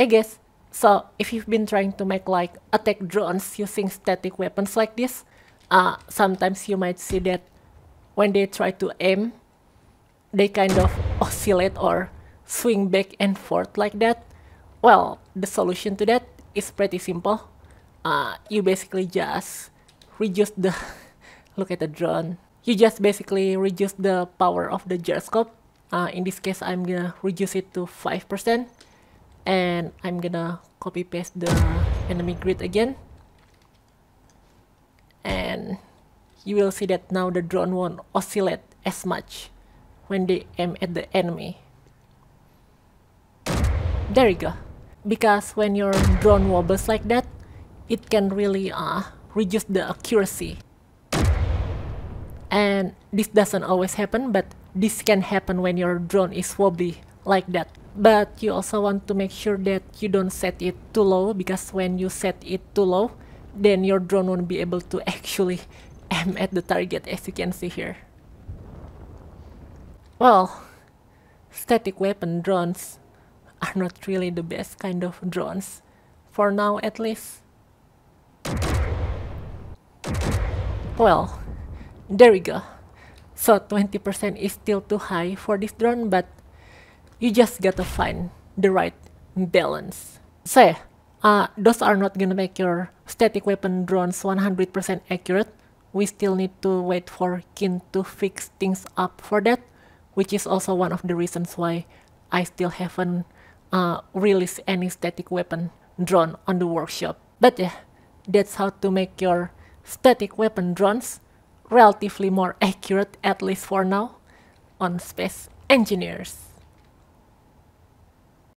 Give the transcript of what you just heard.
I guess. So if you've been trying to make like attack drones using static weapons like this, uh, sometimes you might see that when they try to aim, they kind of oscillate or swing back and forth like that. Well, the solution to that is pretty simple. Uh, you basically just reduce the, look at the drone. You just basically reduce the power of the gyroscope. Uh, in this case, I'm gonna reduce it to 5% and I'm gonna copy paste the enemy grid again. And you will see that now the drone won't oscillate as much when they aim at the enemy. There you go. Because when your drone wobbles like that it can really uh, reduce the accuracy. And this doesn't always happen but this can happen when your drone is wobbly like that but you also want to make sure that you don't set it too low because when you set it too low then your drone won't be able to actually aim at the target as you can see here. Well static weapon drones are not really the best kind of drones for now at least. Well there we go. So 20% is still too high for this drone but you just gotta find the right balance. So uh, those are not gonna make your static weapon drones 100% accurate. We still need to wait for Keen to fix things up for that, which is also one of the reasons why I still haven't uh, released any static weapon drone on the workshop. But yeah, that's how to make your static weapon drones relatively more accurate, at least for now, on Space Engineers.